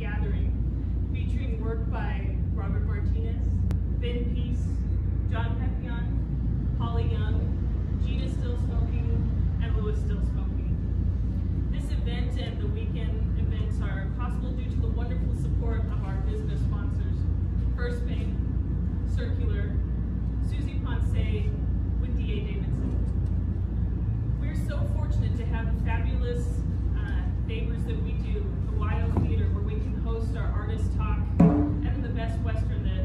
Gathering, featuring work by Robert Martinez, Ben Pease, John Pepion, Holly Young, Gina Still Smoking, and Louis Still Smoking. This event and the weekend events are possible due to the wonderful support of our business sponsors, First Bank, Circular, Susie Ponce, with D.A. Davidson. We're so fortunate to have fabulous uh, neighbors that we do, the WYO Theater host our artist talk and the best western that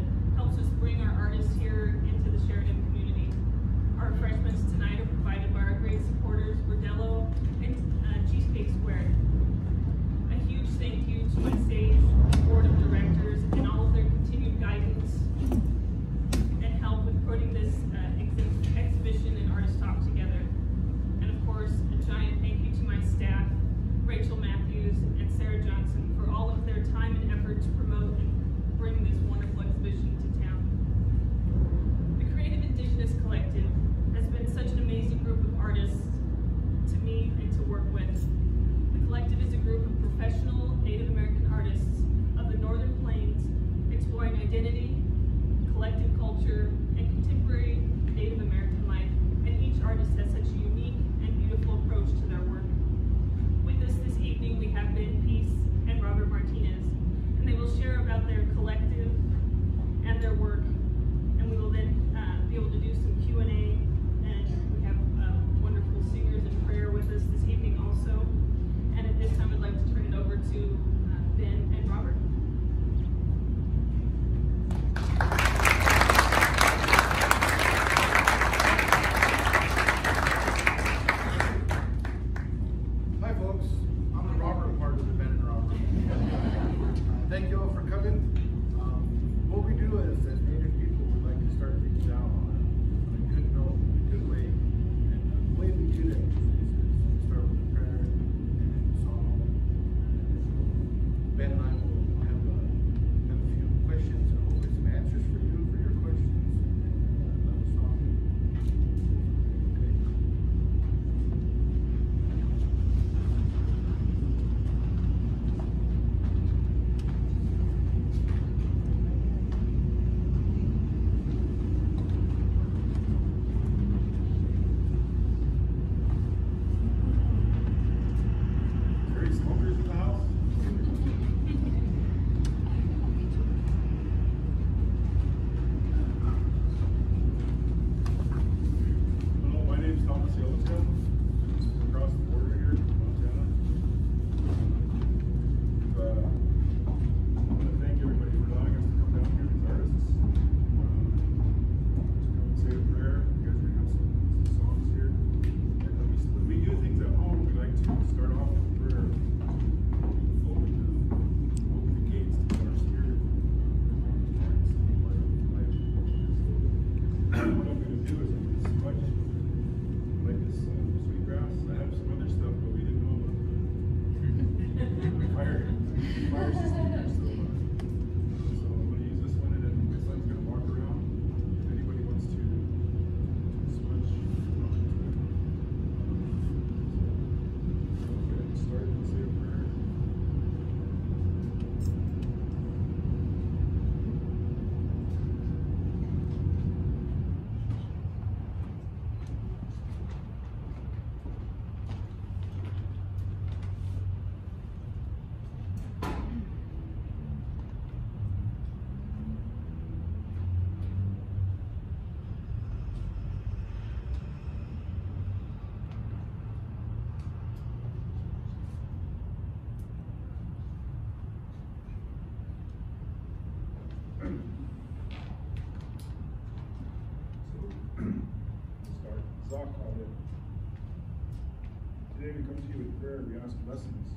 prayer, we ask blessings.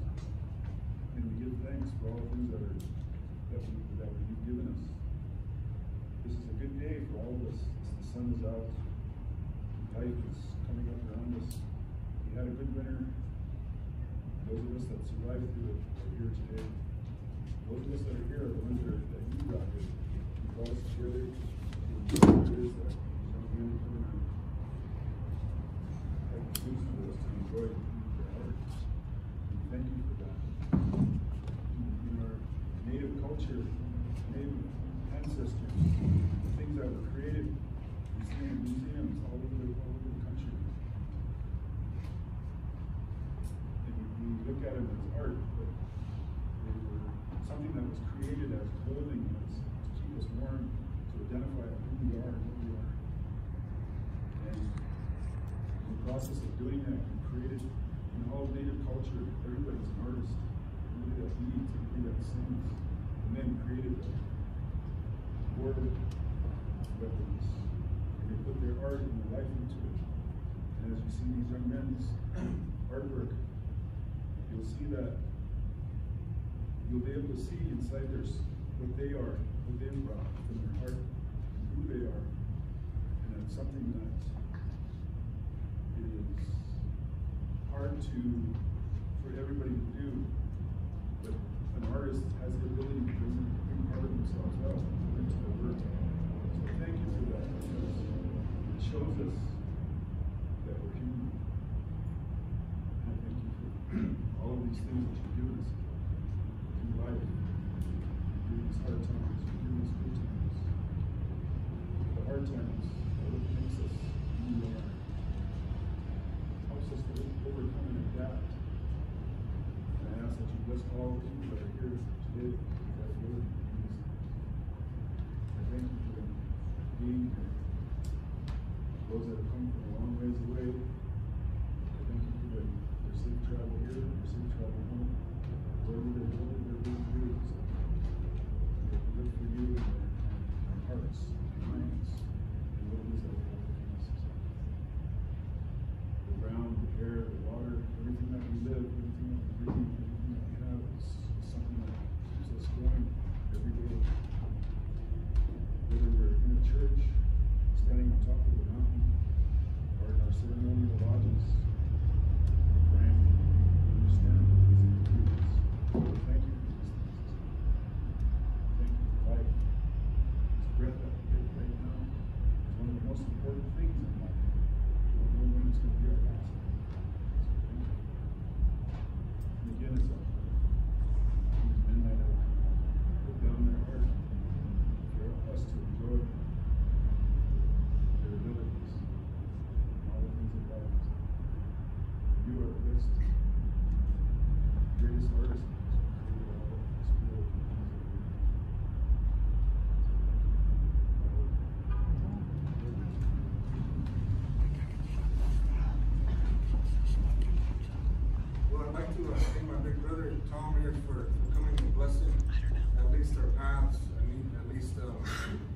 And we give thanks for all things that, are, that, we, that you've given us. This is a good day for all of us. The sun is out. Life is coming up around us. We had a good winter. Those of us that survived through it are here today. Those of us that are here are the ones that, you brought here. You brought us together. Process of doing that, we created, in all native culture, everybody's an artist. Everybody that eats, everybody that sings. And then created the war weapons. And they put their art and their life into it. And as you see these young men's artwork, you'll see that you'll be able to see inside their what they are, they've brought from their heart, and who they are. And it's something that is hard to for everybody to do. But an artist has the ability to bring, bring part of themselves out into the work. So thank you for that because it shows us that we're human. And I thank you for all of these things that you've given us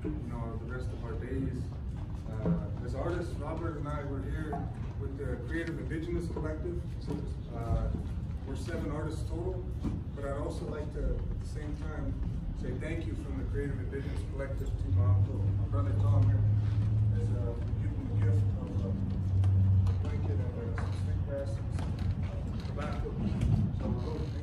you know, the rest of our days. Uh, as artists, Robert and I were here with the Creative Indigenous Collective. Uh, we're seven artists total, but I'd also like to, at the same time, say thank you from the Creative Indigenous Collective to my uncle, my brother Tom here, as uh, we the gift of uh, a blanket and uh, some stick grass and some uh, tobacco. So,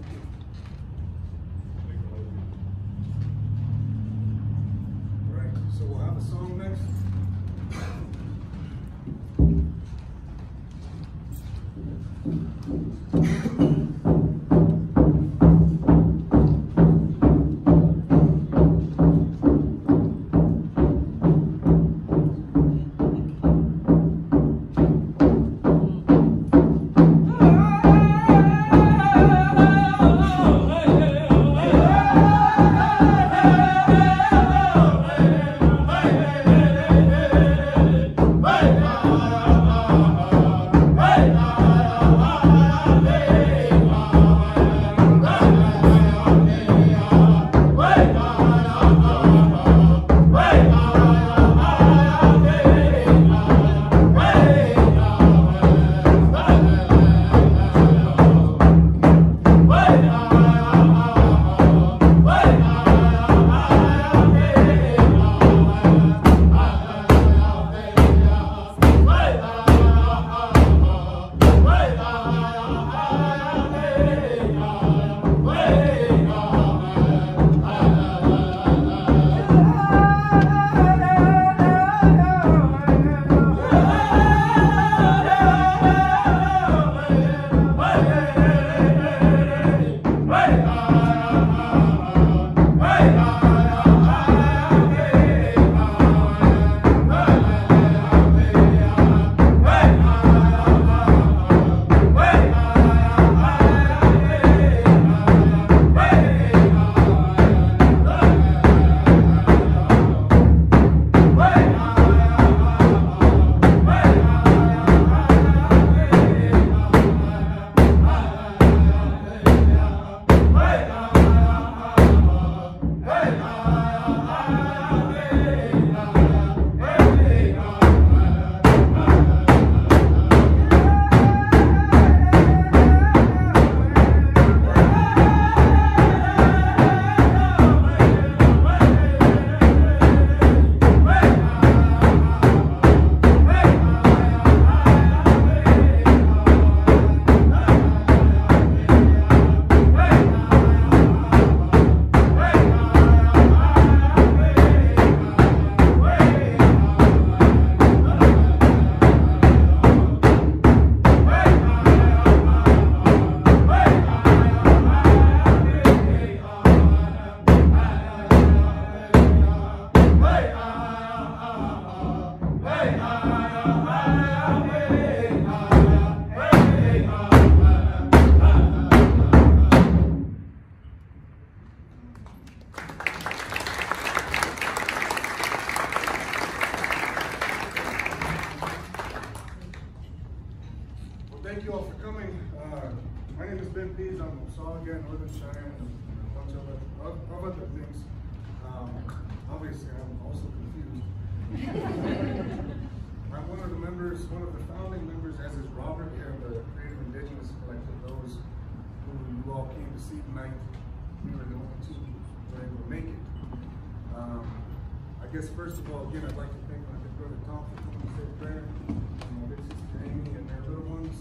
I guess first of all, again, I'd like to thank my big brother Tom for coming to say a prayer, and my big sister Amy and their little ones,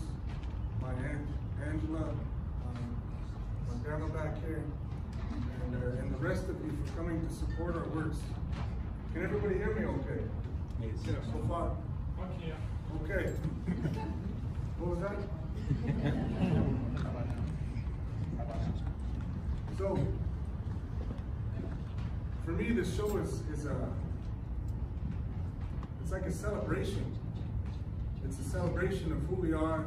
my aunt Angela, um, my grandma back here, and, uh, and the rest of you for coming to support our works. Can everybody hear me okay? Yes. So far? Okay. What was that? So, for me, this show is, is a, it's like a celebration. It's a celebration of who we are.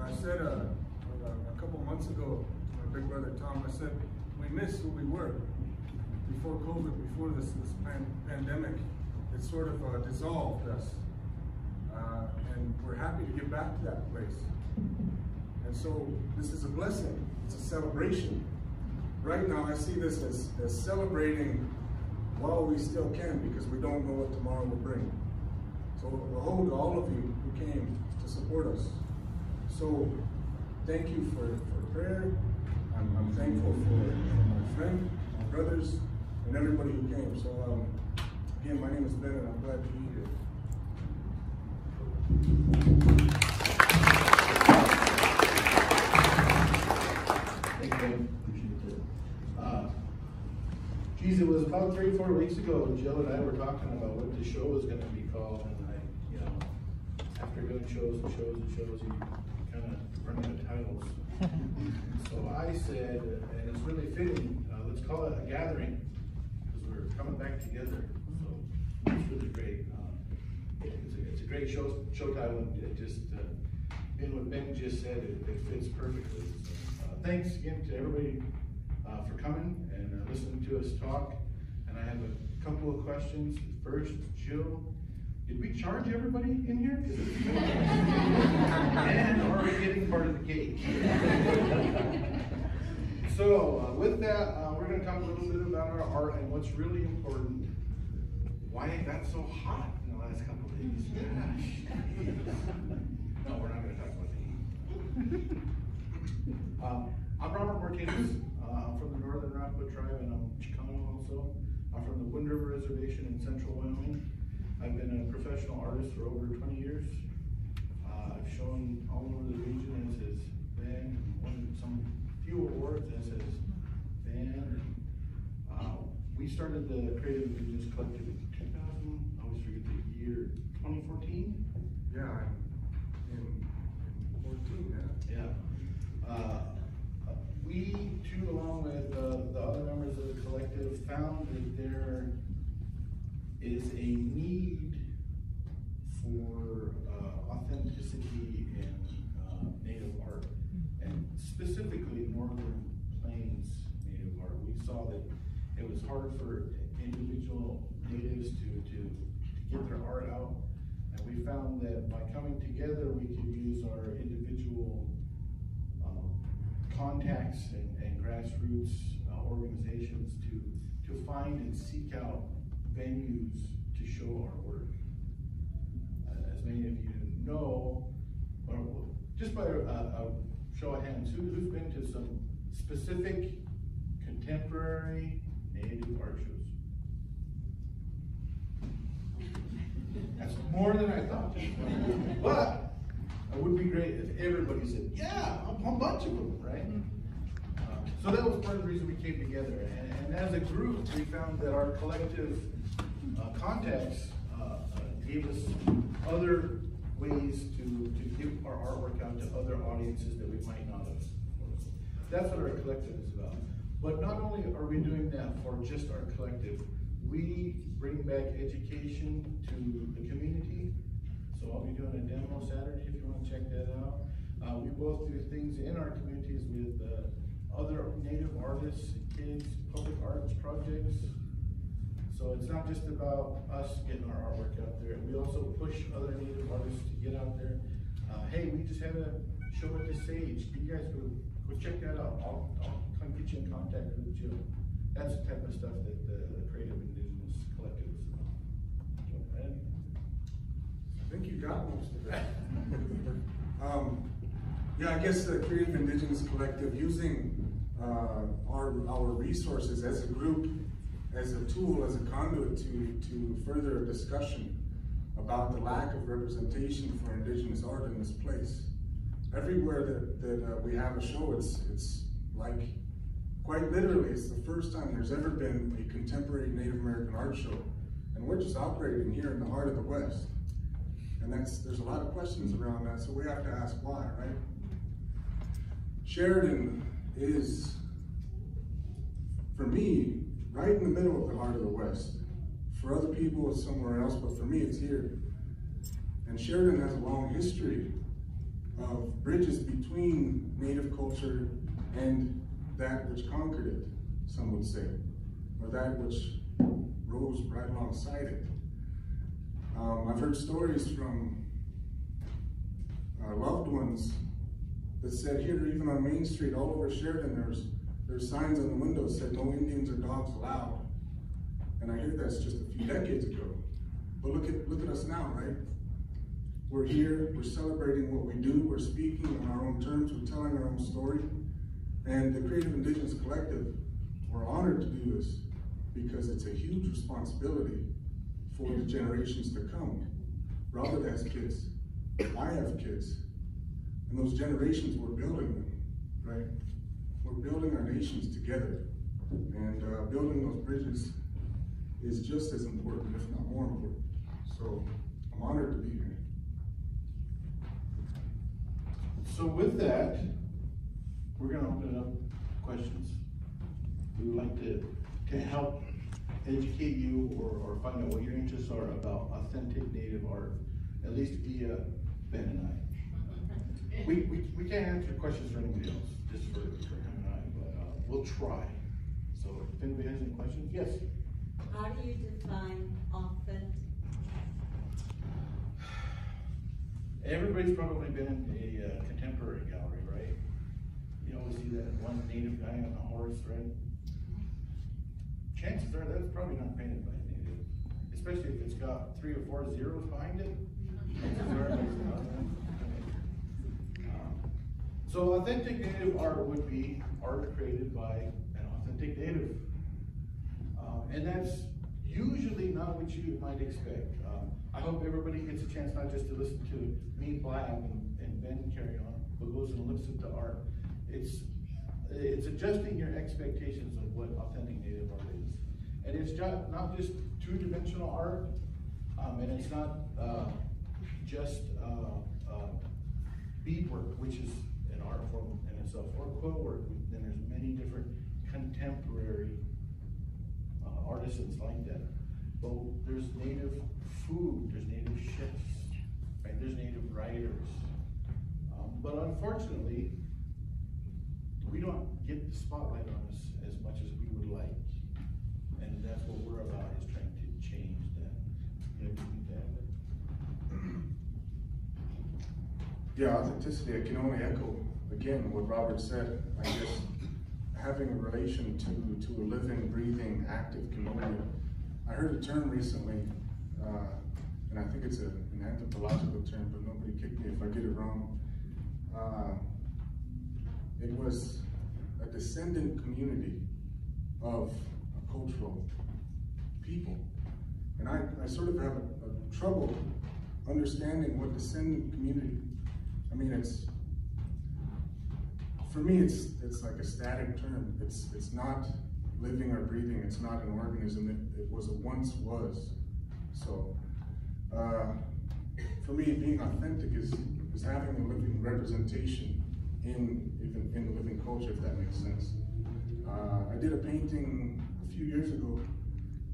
I said uh, a, a couple months ago, my big brother Tom, I said, we miss who we were before COVID, before this, this pan, pandemic. It sort of uh, dissolved us. Uh, and we're happy to get back to that place. And so this is a blessing. It's a celebration. Right now, I see this as, as celebrating while we still can because we don't know what tomorrow will bring. So hello to all of you who came to support us. So thank you for, for prayer. I'm, I'm thankful for, for my friend, my brothers, and everybody who came. So um, again, my name is Ben and I'm glad to be here. Four weeks ago, Jill and I were talking about what the show was gonna be called, and I, you know, after doing shows and shows and shows, you kinda run out of titles. So I said, and it's really fitting, uh, let's call it a gathering, because we're coming back together, so it's really great. Uh, It's a, it's a great show, show title, and it just, uh, and what Ben just said, it, it fits perfectly. So, uh, Thanks again to everybody, uh, for coming and uh, listening to us talk. And I have a couple of questions. First, Jill, did we charge everybody in here? And are we getting part of the cake? So, uh, with that, uh, we're gonna talk a little bit about our art and what's really important. Why it got so hot in the last couple of days. Gosh. No, we're not gonna talk about the heat. Um, I'm Robert Martinez, uh, I'm from the Northern Arapaho Tribe and I'm Chicano also. I'm from the Wind River Reservation in central Wyoming. I've been a professional artist for over twenty years. Uh, I've shown all over the region as has Ben, won some few awards as has Ben. Uh, we started the Creative Indigenous Collective in two thousand, I always forget the year, twenty fourteen? Yeah, I'm in, in fourteen, yeah. Yeah. Uh, We, too, along with uh, the other members of the collective, found that there is a need for uh, authenticity in uh, native art, and specifically Northern Plains native art. We saw that it was hard for individual natives to, to get their art out, and we found that by coming together, we could use our individual um, contacts and, and grassroots uh, organizations to, to find and seek out venues to show our work. Uh, As many of you know, or just by a, a show of hands, who, who's been to some specific contemporary native art shows? That's more than I thought. But it would be great if everybody said, yeah, a, a bunch of them, right? Uh, So that was part of the reason we came together. And, and as a group, we found that our collective uh, contacts uh, gave us other ways to, to give our artwork out to other audiences that we might not have. That's what our collective is about. But not only are we doing that for just our collective, we bring back education to the community. So I'll be doing a demo Saturday if you wanna check that out. Uh, we both do things in our communities with, uh, other native artists, kids, public arts projects. So it's not just about us getting our artwork out there, we also push other native artists to get out there. uh, hey, we just had a show at the Sage, you guys go, go check that out, I'll, I'll come get you in contact with. That's the type of stuff that the, Creative Indigenous Collective is about. And I think you got most of that. Um, yeah, I guess the Creative Indigenous Collective, using, uh, our, our resources as a group, as a tool, as a conduit to, to further a discussion about the lack of representation for Indigenous art in this place. Everywhere that, that uh, we have a show, it's, it's like, quite literally, it's the first time there's ever been a contemporary Native American art show. And we're just operating here in the heart of the West. And that's, there's a lot of questions around that, so we have to ask why, right? Sheridan is, for me, right in the middle of the heart of the West. For other people, it's somewhere else, but for me, it's here. And Sheridan has a long history of bridges between Native culture and that which conquered it, some would say, or that which rose right alongside it. Um, I've heard stories from uh, loved ones that said here, even on Main Street, all over Sheridan, there's there's signs on the windows said no Indians or dogs allowed. And I hear that's just a few decades ago. But look at look at us now, right? We're here, we're celebrating what we do, we're speaking on our own terms, we're telling our own story. And the Creative Indigenous Collective, we're honored to do this because it's a huge responsibility for the generations to come. Robert has kids, I have kids, and those generations, we're building them, right? We're building our nations together, and uh, building those bridges is just as important, if not more important. So I'm honored to be here. So with that, we're gonna open it up questions. We would like to, to help educate you or, or find out what your interests are about authentic native art, at least via Ben and I. We, we, we can't answer questions for anybody else, just for, for him and I, but, uh, we'll try. So if anybody has any questions, yes? How do you define authentic? Everybody's probably been in a uh, contemporary gallery, right? You always see that one native guy on a horse, right? Chances are that's probably not painted by a native, especially if it's got three or four zeros behind it. Chances are it's not. Um, So authentic native art would be art created by an authentic native. Um, and that's usually not what you might expect. Um, I hope everybody gets a chance not just to listen to me blab and, and Ben carry on, but goes and looks at the art. It's it's adjusting your expectations of what authentic native art is, and it's just not just two-dimensional art, um, and it's not uh, just uh, uh, beadwork, which is an art form in itself, or quilt work. Then there's many different contemporary uh, artisans like that. But there's native food, there's native chefs, right? There's native writers. Um, but unfortunately, we don't get the spotlight on us as much as we would like. And that's what we're about, is trying to change that. To add? Yeah, authenticity, I can only echo again what Robert said. I guess having a relation to, to a living, breathing, active community. I heard a term recently, uh, and I think it's a, an anthropological term, but nobody kick me if I get it wrong. Uh, it was a descendant community of a cultural people. And I, I sort of have a, a trouble understanding what descendant community, I mean, it's, for me, it's, it's like a static term. It's, it's not living or breathing. It's not an organism. It, it was, it once was. So, uh, for me, being authentic is, is having a living representation in, even in the living culture, if that makes sense. Uh, I did a painting a few years ago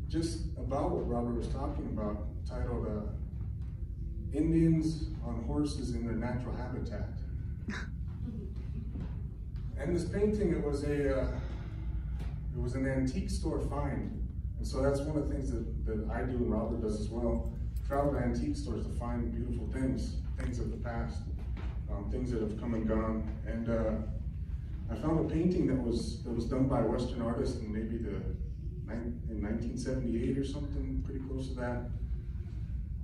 just about what Robert was talking about, titled uh, Indians on Horses in Their Natural Habitat. And this painting, it was a, uh, it was an antique store find. And so that's one of the things that, that I do and Robert does as well. Travel to antique stores to find beautiful things, things of the past. um, things that have come and gone. And uh, I found a painting that was that was done by a Western artist in maybe the in 1978 or something, pretty close to that.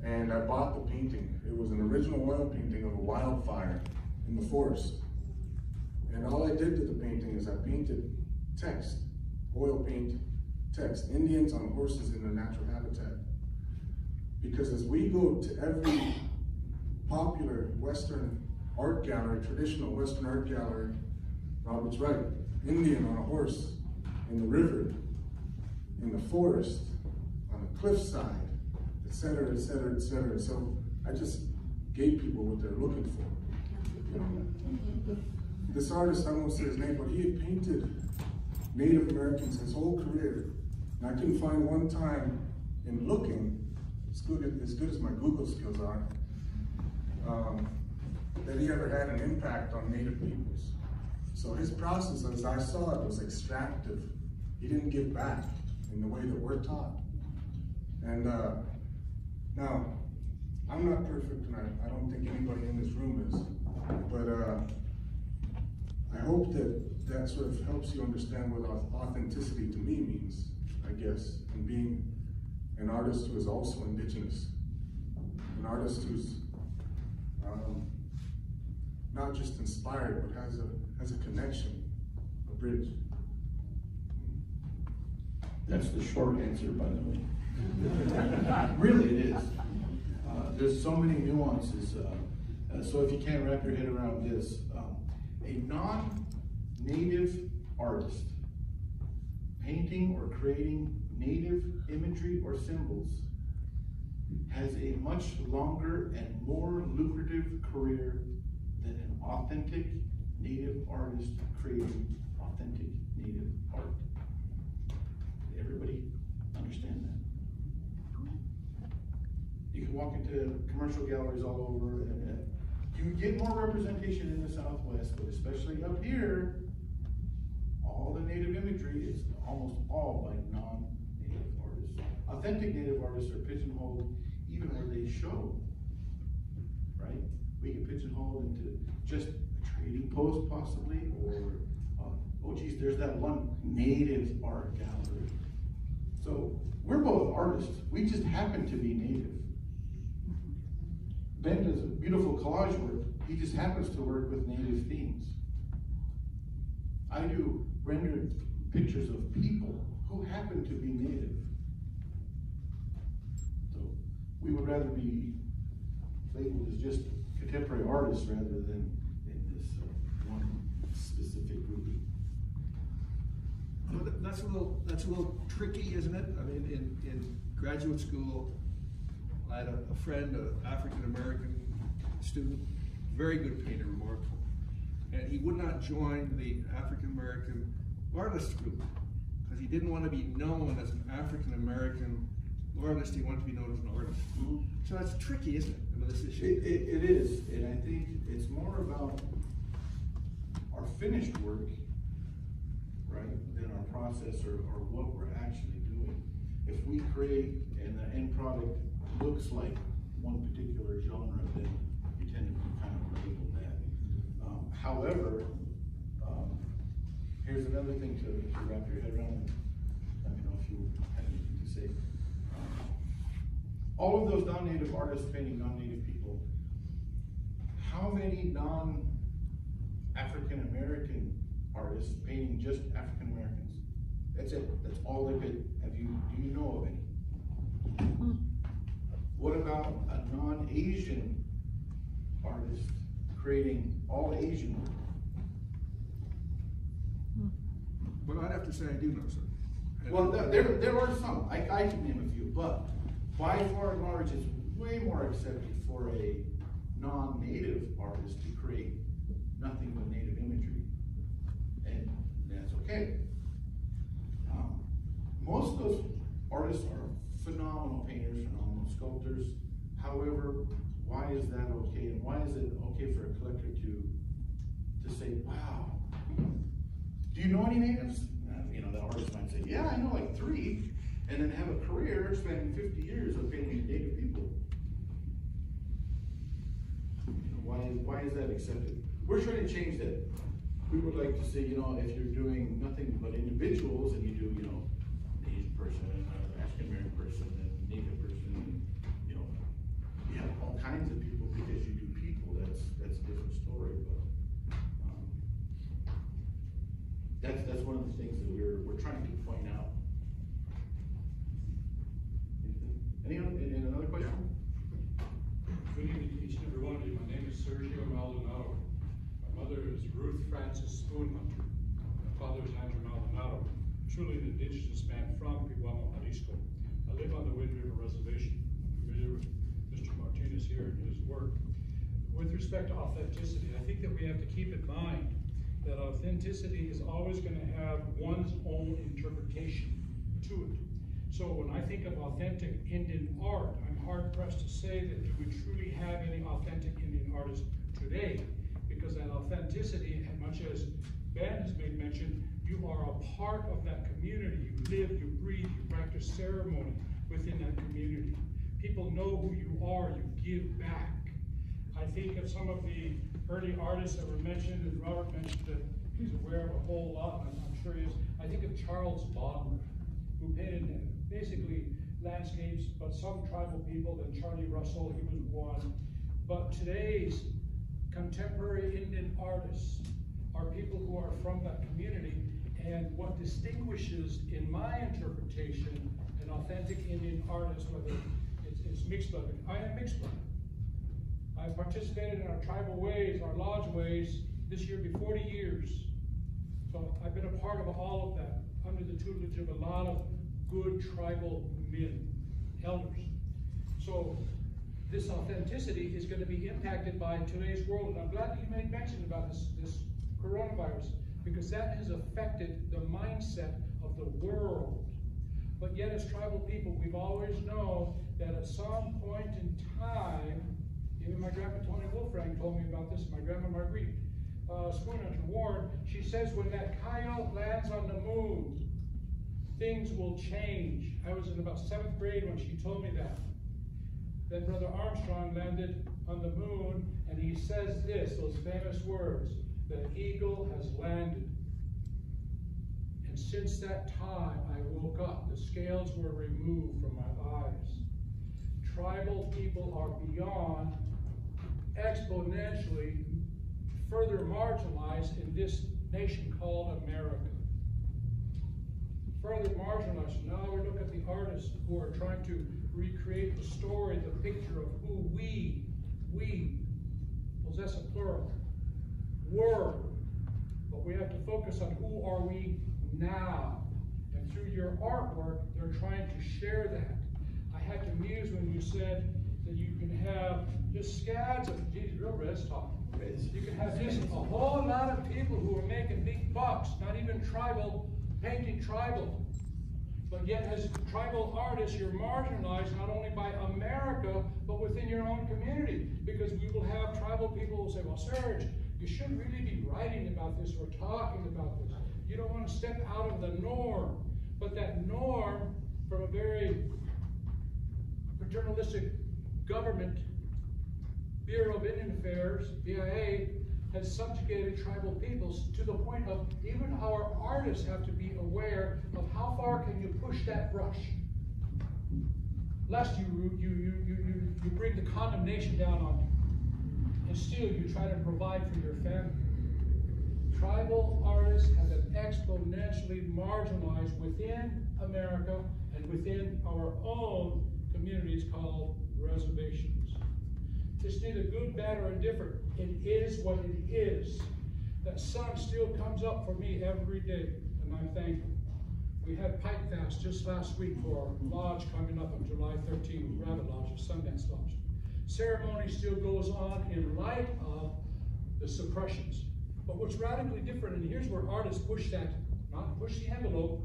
And I bought the painting. It was an original oil painting of a wildfire in the forest. And all I did to the painting is I painted text, oil paint text, Indians on horses in their natural habitat. Because as we go to every popular Western art gallery, traditional Western art gallery, Robert's right, Indian on a horse, in the river, in the forest, on a cliffside, et cetera, et cetera, et cetera. So I just gave people what they're looking for. You know? Mm-hmm. This artist, I won't say his name, but he had painted Native Americans his whole career. And I couldn't find one time in looking, as good as, good as my Google skills are, um, that he ever had an impact on Native peoples. So his process, as I saw it, was extractive. He didn't give back in the way that we're taught. And uh, now, I'm not perfect, and I, I don't think anybody in this room is, but uh, I hope that that sort of helps you understand what authenticity to me means, I guess, and being an artist who is also indigenous, an artist who's um, not just inspired, but has a has a connection, a bridge. That's the short answer, by the way. Really, it is. Uh, there's so many nuances. Uh, uh, so if you can't wrap your head around this, a non-native artist painting or creating native imagery or symbols has a much longer and more lucrative career than an authentic native artist creating authentic native art. Everybody understand that? You can walk into commercial galleries all over and, uh, you get more representation in the Southwest, but especially up here, all the native imagery is almost all by non-native artists. Authentic native artists are pigeonholed even where they show, right? We get pigeonholed into just a trading post possibly, or, uh, oh geez, there's that one native art gallery. So, we're both artists, we just happen to be native. Ben does a beautiful collage work, he just happens to work with native themes. I do rendered pictures of people who happen to be native. So, we would rather be labeled as just contemporary artists rather than in this uh, one specific. Well, That's a little, that's a little tricky, isn't it? I mean, in, in graduate school, I had a, a friend, an African-American student, very good painter, remarkable. And he would not join the African-American artist group, because he didn't want to be known as an African-American artist, he wanted to be known as an artist. Mm-hmm. So that's tricky, isn't it, I mean, this It, issue? it, it is, and I think it's more about our finished work, right, than our process or, or what we're actually doing. If we create and the end product looks like one particular genre, then you tend to kind of label that. Um, however, um, here's another thing to, to wrap your head around, let me know if you have anything to say. Um, all of those non-native artists painting non-native people, how many non-African American artists painting just African Americans? That's it, that's all they did. Have you, do you know of any? What about a non-Asian artist creating all Asian work? But I'd have to say I do know some. Well, th- there, there are some, I, I can name a few, but by far and large, it's way more accepted for a non-native artist to create nothing but native imagery. And that's okay. Um, Most of those artists are phenomenal painters, phenomenal sculptors. However, why is that okay? And why is it okay for a collector to, to say, wow, do you know any natives? Uh, You know, the artist might say, yeah, I know like three, and then have a career spending fifty years of painting native people. You know, why, why is that accepted? We're trying to change that. We would like to say, you know, if you're doing nothing but individuals and you do, you know, Asian person, uh, African American person, and Native person, and, you know, you have all kinds of people because you do people, that's, that's a different story, but, um, that's, that's one of the things that we're, we're trying to point out. Any other, any another question? Good evening each and every one of you. My name is Sergio Maldonado. My mother is Ruth Francis Spoonhunter. My father is Andrew Maldonado, truly an indigenous man from Pihuamo, Jalisco. I live on the Wind River Reservation. I'm familiar with Mr. Martinez here his work. With respect to authenticity, I think that we have to keep in mind that authenticity is always going to have one's own interpretation to it. So when I think of authentic Indian art, I'm hard pressed to say that you would truly have any authentic Indian artists today, because that authenticity, as much as Ben has made mention, you are a part of that community. You live, you breathe, you practice ceremony within that community. People know who you are, you give back. I think of some of the early artists that were mentioned, and Robert mentioned that he's aware of a whole lot, and I'm sure he is. I think of Charles Bodmer, who painted basically landscapes, but some tribal people, then Charlie Russell, he was one. But today's contemporary Indian artists are people who are from that community, and what distinguishes, in my interpretation, an authentic Indian artist, whether it's mixed blood, I am mixed blood. I have participated in our tribal ways, our lodge ways, this year be 40 years. So I've been a part of all of that, under the tutelage of a lot of good tribal men, elders. So this authenticity is going to be impacted by today's world. And I'm glad that you made mention about this, this coronavirus, because that has affected the mindset of the world. But yet, as tribal people, we've always known that at some point in time, even my grandma Tony Wolfrang told me about this, my grandma Marguerite uh, Spooner Warren, she says when that coyote lands on the moon, things will change. I was in about seventh grade when she told me that. Then Brother Armstrong landed on the moon and he says this, those famous words, the eagle has landed. And since that time, I woke up. The scales were removed from my eyes. Tribal people are beyond exponentially further marginalized in this nation called America. Further marginalized. Now we look at the artists who are trying to recreate the story, the picture of who we, we, possess a plural, were. But we have to focus on who are we now. And through your artwork, they're trying to share that. I had to muse when you said that you can have just scads of, geez, real res talk. You can have just a whole lot of people who are making big bucks, not even tribal, painting tribal. But yet, as tribal artists, you're marginalized not only by America, but within your own community. Because we will have tribal people who will say, well, Serge, you should really be writing about this or talking about this. You don't want to step out of the norm. But that norm, from a very paternalistic government, Bureau of Indian Affairs, BIA, has subjugated tribal peoples to the point of even our artists have to be aware of how far can you push that brush. Lest you, you, you, you, you, bring the condemnation down on you. And still you try to provide for your family. Tribal artists have been exponentially marginalized within America and within our own communities called reservations. It's neither good, bad, or indifferent. It is what it is. That sun still comes up for me every day, and I'm thankful. We had Pipe Fast just last week for our lodge coming up on July 13th, Rabbit Lodge, or Sundance Lodge. Ceremony still goes on in light of the suppressions. But what's radically different, and here's where artists push that, not push the envelope,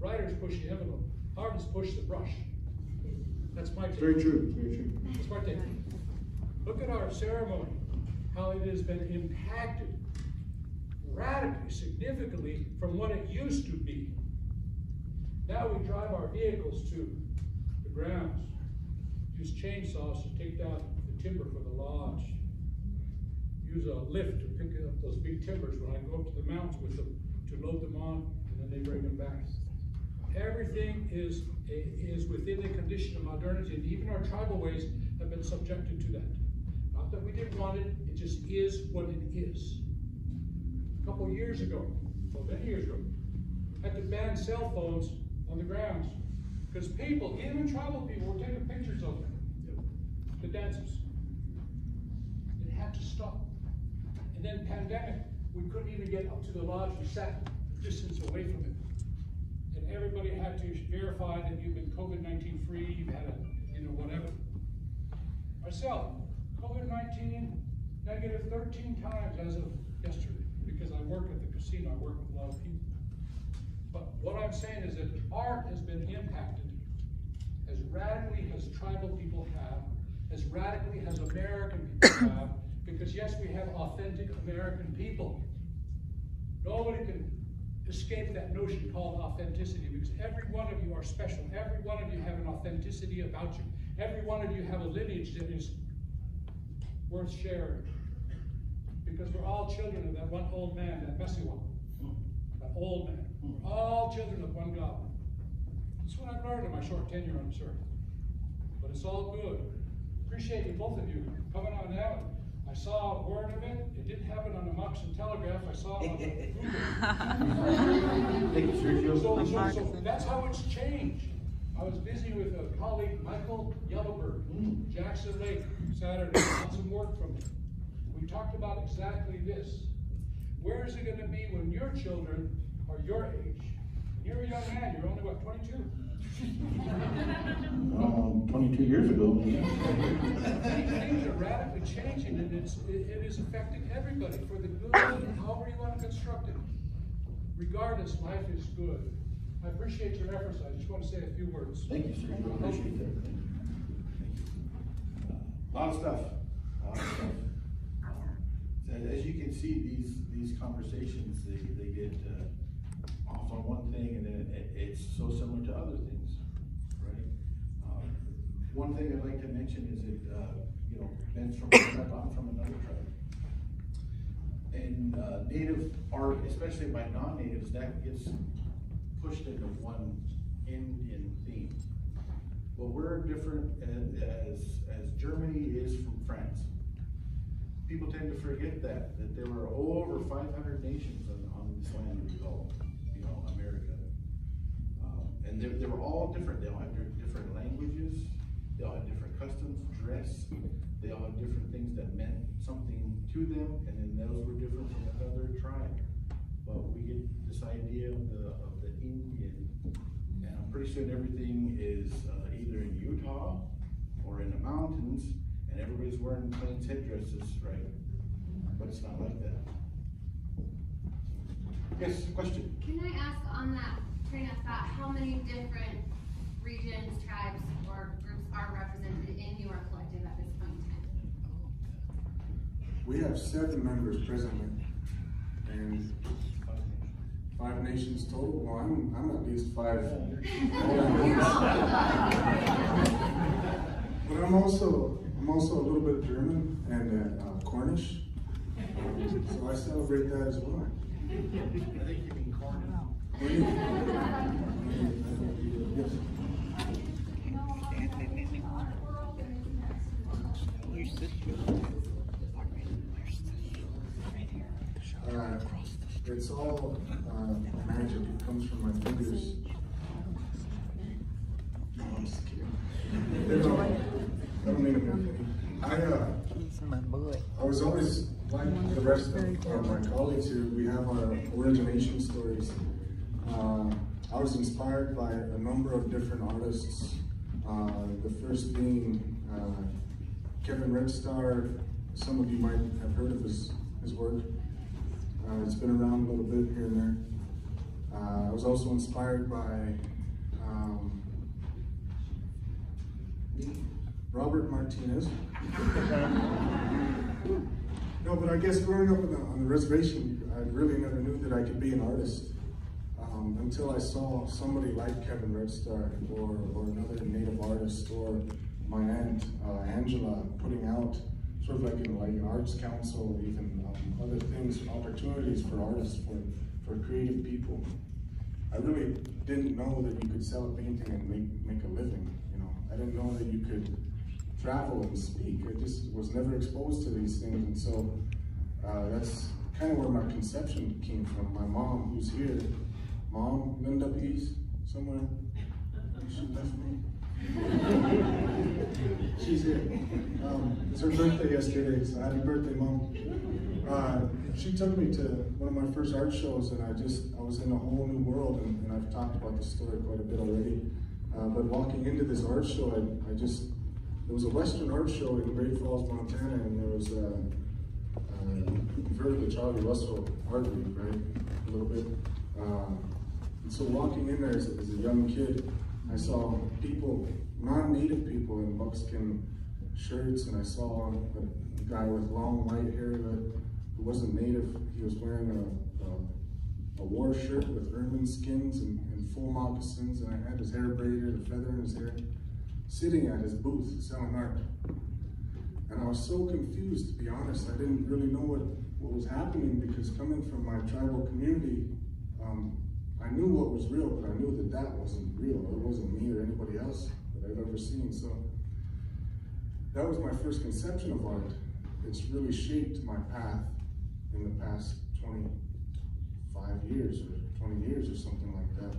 writers push the envelope, artists push the brush. That's my take. Very true, very true. That's my take. Look at our ceremony, how it has been impacted radically, significantly from what it used to be. Now we drive our vehicles to the grounds, use chainsaws to take down the timber for the lodge. Use a lift to pick up those big timbers when I go up to the mountains with them, to load them on, and then they bring them back. Everything is, is within the condition of modernity, and even our tribal ways have been subjected to that. Not that we didn't want it, it just is what it is. A couple years ago, well, many years ago, had to ban cell phones on the grounds. Because people, even tribal people, were taking pictures of them, the dancers. It had to stop. And then pandemic, we couldn't even get up to the lodge, we sat distance away from it. And everybody had to verify that you've been COVID-19 free, you've had a, you know, whatever. Myself, COVID-19 negative 13 times as of yesterday, because I work at the casino, I work with a lot of people. But what I'm saying is that art has been impacted as radically as tribal people have, as radically as American people have, because yes, we have authentic American people. Nobody can escape that notion called authenticity because every one of you are special. Every one of you have an authenticity about you. Every one of you have a lineage that is worth sharing. Because we're all children of that one old man, that messy one. That old man. We're all children of one God. That's what I've learned in my short tenure this earth. But it's all good. Appreciate you, both of you, coming on out. I saw a word of it. It didn't happen on the Moccasin Telegraph. I saw it on the Thank so, so, so that's how it's changed. I was busy with a colleague, Michael Yellowbird, Jackson Lake, Saturday, got some work from him. We talked about exactly this. Where is it gonna be when your children are your age? You're a young man, you're only what, twenty-two? Um, twenty-two years ago. Things radically changing and it's, it, it is affecting everybody for the good, however you wanna construct it. Regardless, life is good. I appreciate your efforts, I just wanna say a few words. Thank you, Sergio. Appreciate that. A Lot of stuff, a lot of stuff. And as you can see, these, these conversations, they, they get, uh, off on one thing and then it, it's so similar to other things, right? Um, One thing I'd like to mention is that, uh, from one tribe, I'm from another tribe. And, uh, native art, especially by non-natives, that gets pushed into one Indian theme. But we're different as, as, Germany is from France. People tend to forget that, that there were over five hundred nations on, on this land we call, you know, America. Um, and they, they were all different, they all had different languages, they all had different customs, dress, they all had different things that meant something to them, and then those were different from another tribe. But we get this idea of the, of the Indian, and I'm pretty soon everything is, uh, either in Utah or in the mountains, and everybody's wearing plain headdresses, right? But it's not like that. Yes, question? Can I ask on that train of thought, how many different regions, tribes, or groups are represented in your collective at this point in time? We have seven members presently, and five nations total. Well, I'm, I'm at least five. But I'm also, I'm also a little bit German and uh, Cornish, so I celebrate that as well. I think you mean corn. Yes. Uh, it's all uh, magic. It comes from my fingers. No, I'm just kidding. You know, I don't mean to be funny. I, uh, I was always like the rest of my colleagues here. We have our origination stories. Uh, I was inspired by a number of different artists. Uh, the first being uh, Kevin Red Star. Some of you might have heard of his, his work. Uh, it's been around a little bit here and there. Uh, I was also inspired by um, Robert Martinez. no, but I guess growing up on the, on the reservation, I really never knew that I could be an artist um, until I saw somebody like Kevin Red Star or, or another native artist or my aunt uh, Angela putting out sort of like in like arts council, even um, other things, opportunities for artists, for, for creative people. I really didn't know that you could sell a painting and make, make a living, you know. I didn't know that you could travel and speak. I just was never exposed to these things, and so uh, that's kind of where my conception came from. My mom, who's here, mom, Linda Pease, somewhere. She left me. She's here. Um, it's her birthday yesterday, so happy birthday, mom. Uh, she took me to one of my first art shows, and I just I was in a whole new world, and, and I've talked about this story quite a bit already. Uh, but walking into this art show, I, I just it was a Western art show in Great Falls, Montana, and there was a, uh, you've heard of the Charlie Russell art league, right? A little bit. Uh, and so walking in there as, as a young kid, I saw people, non-native people in buckskin shirts, and I saw a, a guy with long white hair that who wasn't native. He was wearing a, a, a war shirt with ermine skins and, and full moccasins, and I had his hair braided, a feather in his hair, sitting at his booth selling art. And I was so confused, to be honest. I didn't really know what, what was happening because coming from my tribal community, um, I knew what was real, but I knew that that wasn't real. It wasn't me or anybody else that I've ever seen. So that was my first conception of art. It's really shaped my path in the past 25 years or 20 years or something like that,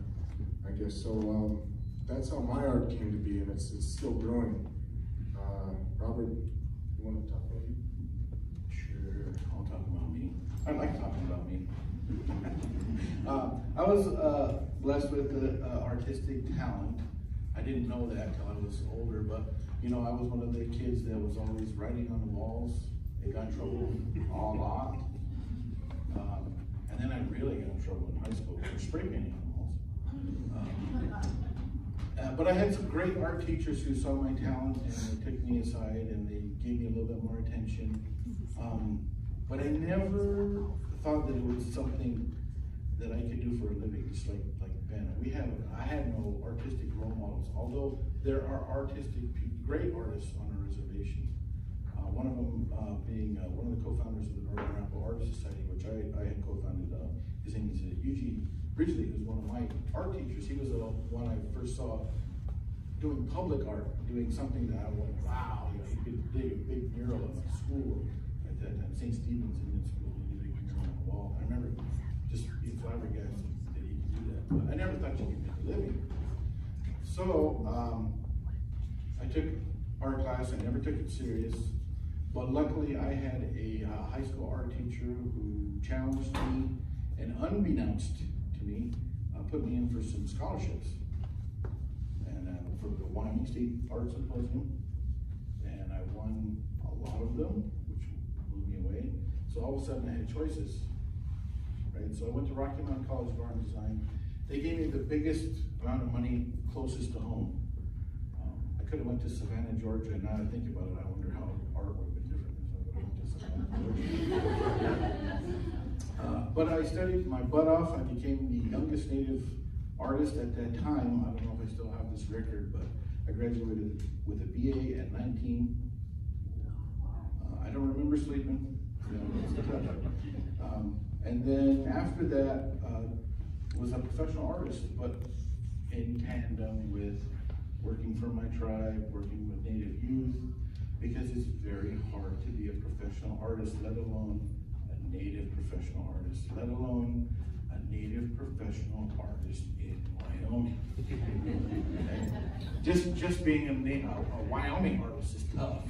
I guess. So um, that's how my art came to be, and it's, it's still growing. Uh, Robert, you want to talk about you? Sure, I'll talk about me. I like talking about me. uh, I was uh, blessed with the uh, artistic talent. I didn't know that till I was older, but you know, I was one of the kids that was always writing on the walls. They got in trouble a lot. Um, and then I really got in trouble in high school for spray painting on the walls. Um, uh, but I had some great art teachers who saw my talent and they took me aside and they gave me a little bit more attention. Um, but I never thought that it was something that I could do for a living, just like like Ben. We have I had no artistic role models, although there are artistic great artists on our reservation. Uh, one of them uh, being uh, one of the co-founders of the Northern Arapaho Artist Society, which I, I had co-founded. Uh, his name is uh, Eugene Ridgely, who's one of my art teachers. He was the one I first saw doing public art, doing something that I went, wow, you know, he could dig a big mural in a school at that time, St. Stephen's Indian School, he did a big mural on the wall. I remember just being flabbergasted that he could do that. But I never thought you could make a living. So um, I took art class, I never took it serious. But luckily I had a uh, high school art teacher who challenged me and unbeknownst me, uh, put me in for some scholarships. And uh, for the Wyoming State Art Symposium. And I won a lot of them, which blew me away. So all of a sudden I had choices. Right? So I went to Rocky Mountain College of Art and Design. They gave me the biggest amount of money closest to home. Um, I could have went to Savannah, Georgia, and now I think about it, I wonder how art would have been different if I went to Savannah, Georgia. uh, but I studied my butt off. I became the youngest Native artist at that time. I don't know if I still have this record, but I graduated with a BA at 19. Uh, I don't remember sleeping. Um, and then after that, uh, was a professional artist, but in tandem with working for my tribe, working with Native youth, because it's very hard to be a professional artist, let alone Native professional artist, let alone a Native professional artist in Wyoming. Just just being a, a, a, Wyoming artist is tough.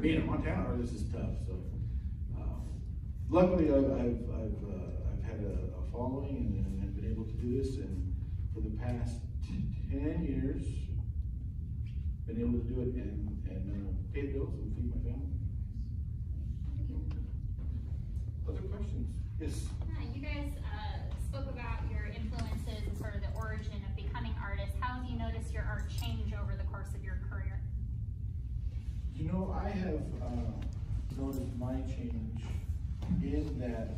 being a Montana artist is tough. So, um, luckily, I've I've I've, uh, I've had a, a following and, and have been able to do this, and for the past ten years, been able to do it and and uh, pay the bills and feed my family. Other questions? Yes. Yeah, you guys uh, spoke about your influences and sort of the origin of becoming artists. How have you noticed your art change over the course of your career? You know, I have uh, noticed my change in that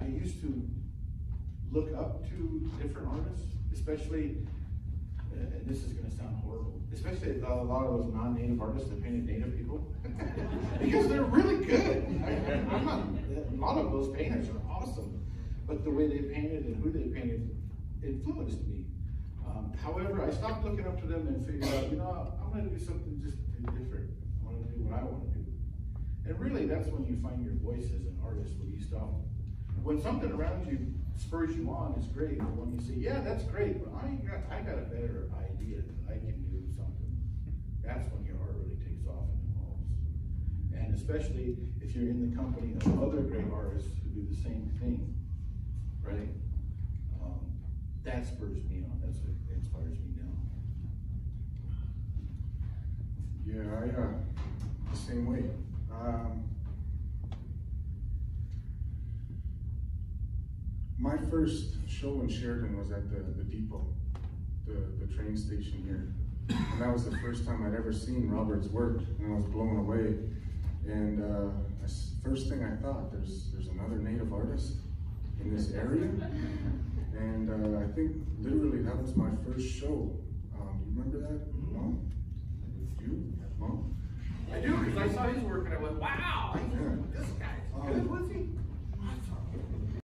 I used to look up to different artists, especially and this is gonna sound horrible, especially a lot of those non-native artists that painted native people. Because they're really good. I, I'm not, a lot of those painters are awesome, but the way they painted and who they painted influenced me. Um, however, I stopped looking up to them and figured out, you know, I'm gonna do something just different. I wanna do what I wanna do. And really, that's when you find your voice as an artist, when you stop. When something around you spurs you on, it's great, but when you say, yeah, that's great, but I got, I got a better idea that I can do something. That's when your art really takes off and evolves. And especially if you're in the company of other great artists who do the same thing, right? Um, that spurs me on, that's what inspires me now. Yeah, I, uh, the same way. Um, my first show in Sheridan was at the, the depot, the, the train station here. And that was the first time I'd ever seen Robert's work, and I was blown away. And uh, first thing I thought, there's there's another Native artist in this area, and uh, I think literally that was my first show. Um, do you remember that? No? You? No? I do, because I saw his work and I went, wow, Yeah. this guy.